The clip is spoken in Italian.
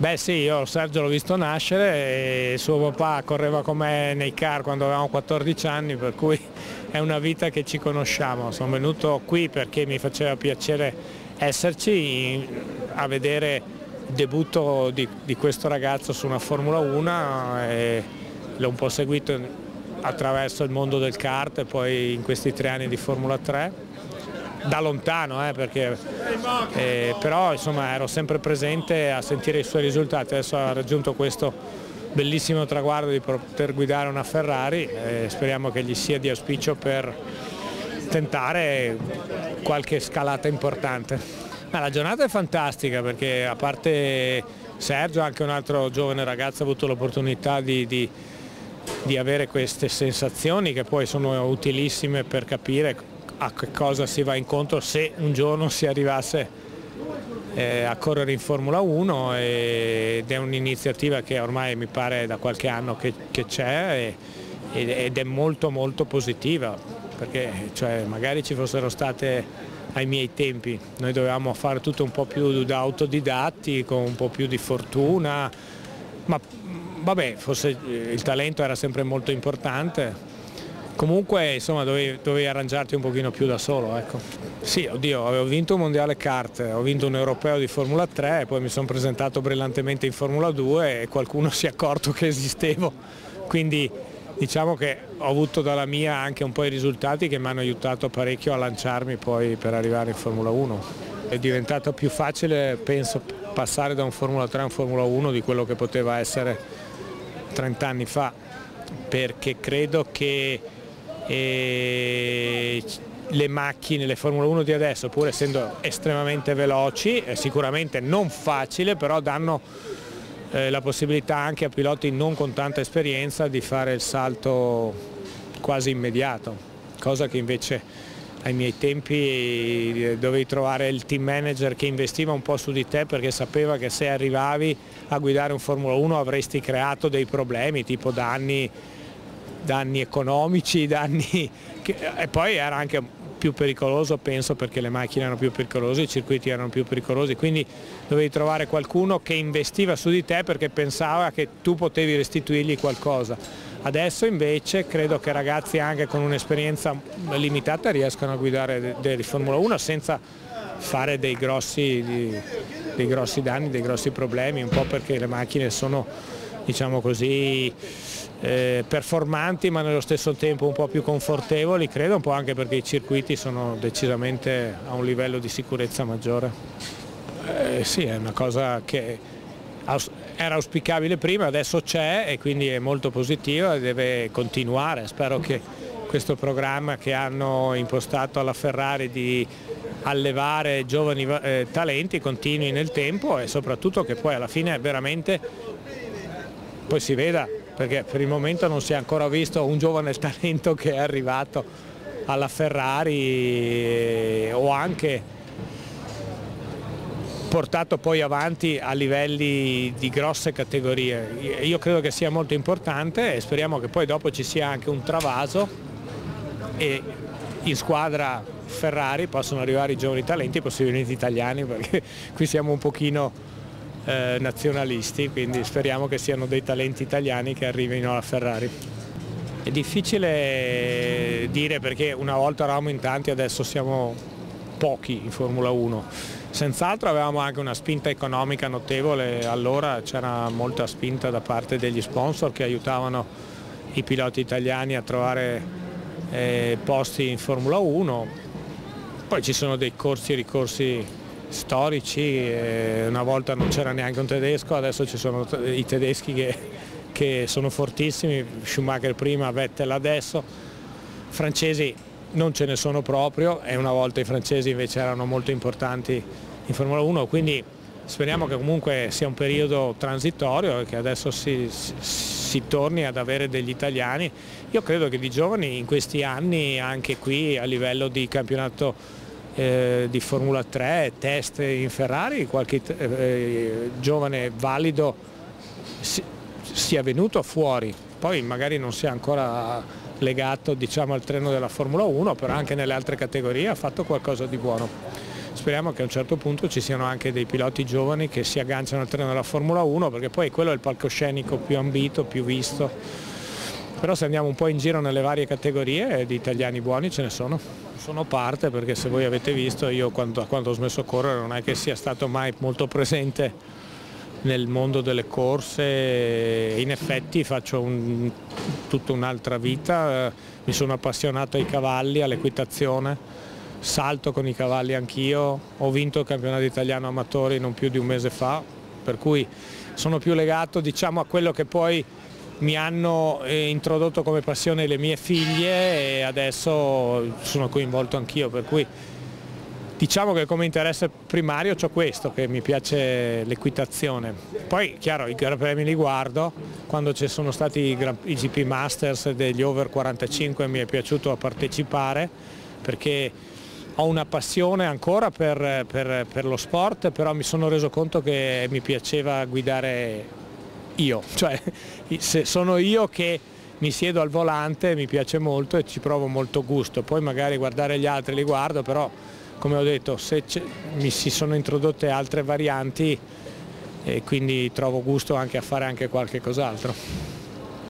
Beh sì, io Sergio l'ho visto nascere e suo papà correva con me nei car quando avevamo 14 anni, per cui è una vita che ci conosciamo. Sono venuto qui perché mi faceva piacere esserci a vedere il debutto di, di questo ragazzo su una Formula 1 e l'ho un po' seguito attraverso il mondo del kart e poi in questi tre anni di Formula 3 da lontano, eh, perché, eh, però insomma, ero sempre presente a sentire i suoi risultati, adesso ha raggiunto questo bellissimo traguardo di poter guidare una Ferrari e speriamo che gli sia di auspicio per tentare qualche scalata importante. Ma la giornata è fantastica perché a parte Sergio anche un altro giovane ragazzo ha avuto l'opportunità di, di, di avere queste sensazioni che poi sono utilissime per capire a che cosa si va incontro se un giorno si arrivasse eh, a correre in Formula 1 ed è un'iniziativa che ormai mi pare da qualche anno che c'è ed è molto molto positiva perché cioè, magari ci fossero state ai miei tempi, noi dovevamo fare tutto un po' più da autodidatti, con un po' più di fortuna, ma vabbè, forse il talento era sempre molto importante, Comunque insomma dovevi, dovevi, arrangiarti un pochino più da solo. Ecco. Sì, oddio, avevo vinto un mondiale kart, ho vinto un europeo di Formula 3 e poi mi sono presentato brillantemente in Formula 2 e qualcuno si è accorto che esistevo. Quindi diciamo che ho avuto dalla mia anche un po' i risultati che mi hanno aiutato parecchio a lanciarmi poi per arrivare in Formula 1. È diventato più facile, penso, passare da un Formula 3 a un Formula 1 di quello che poteva essere 30 anni fa, perché credo che e le macchine, le Formula 1 di adesso, pur essendo estremamente veloci, sicuramente non facile, però danno eh, la possibilità anche a piloti non con tanta esperienza di fare il salto quasi immediato, cosa che invece ai miei tempi eh, dovevi trovare il team manager che investiva un po' su di te perché sapeva che se arrivavi a guidare un Formula 1 avresti creato dei problemi tipo danni danni economici, danni che, e poi era anche più pericoloso penso perché le macchine erano più pericolose, i circuiti erano più pericolosi, quindi dovevi trovare qualcuno che investiva su di te perché pensava che tu potevi restituirgli qualcosa. Adesso invece credo che ragazzi anche con un'esperienza limitata riescano a guidare dei Formula 1 senza fare dei grossi, dei grossi danni, dei grossi problemi, un po' perché le macchine sono diciamo così eh, performanti ma nello stesso tempo un po' più confortevoli, credo un po' anche perché i circuiti sono decisamente a un livello di sicurezza maggiore. Eh, sì, è una cosa che era auspicabile prima, adesso c'è e quindi è molto positiva e deve continuare. Spero che questo programma che hanno impostato alla Ferrari di allevare giovani eh, talenti continui nel tempo e soprattutto che poi alla fine veramente poi si veda perché per il momento non si è ancora visto un giovane talento che è arrivato alla Ferrari o anche portato poi avanti a livelli di grosse categorie. Io credo che sia molto importante e speriamo che poi dopo ci sia anche un travaso e in squadra Ferrari possono arrivare i giovani talenti, possibilmente italiani, perché qui siamo un pochino eh, nazionalisti, quindi speriamo che siano dei talenti italiani che arrivino alla Ferrari. È difficile dire perché una volta eravamo in tanti, adesso siamo pochi in Formula 1. Senz'altro avevamo anche una spinta economica notevole, allora c'era molta spinta da parte degli sponsor che aiutavano i piloti italiani a trovare eh, posti in Formula 1. Poi ci sono dei corsi e ricorsi storici, una volta non c'era neanche un tedesco, adesso ci sono i tedeschi che, che sono fortissimi, Schumacher prima, Vettel adesso, francesi non ce ne sono proprio e una volta i francesi invece erano molto importanti in Formula 1, quindi speriamo che comunque sia un periodo transitorio e che adesso si, si torni ad avere degli italiani. Io credo che di giovani in questi anni, anche qui a livello di campionato eh, di Formula 3, test in Ferrari, qualche eh, giovane valido si, sia venuto fuori, poi magari non sia ancora legato diciamo, al treno della Formula 1, però anche nelle altre categorie ha fatto qualcosa di buono. speriamo che a un certo punto ci siano anche dei piloti giovani che si agganciano al treno della Formula 1 perché poi quello è il palcoscenico più ambito, più visto. Però se andiamo un po' in giro nelle varie categorie di italiani buoni ce ne sono. Sono parte perché se voi avete visto io quando, quando ho smesso a correre non è che sia stato mai molto presente nel mondo delle corse, in effetti faccio un, tutta un'altra vita, mi sono appassionato ai cavalli, all'equitazione, salto con i cavalli anch'io, ho vinto il campionato italiano amatori non più di un mese fa, per cui sono più legato diciamo, a quello che poi mi hanno eh, introdotto come passione le mie figlie e adesso sono coinvolto anch'io, per cui Diciamo che come interesse primario ho questo, che mi piace l'equitazione. Poi chiaro i Gran Premi li guardo, quando ci sono stati i, GP Masters degli over 45 mi è piaciuto partecipare perché ho una passione ancora per, per, per lo sport, però mi sono reso conto che mi piaceva guidare io, cioè se sono io che mi siedo al volante, mi piace molto e ci provo molto gusto, poi magari guardare gli altri li guardo, però come ho detto se mi si sono introdotte altre varianti e quindi trovo gusto anche a fare anche qualche cos'altro.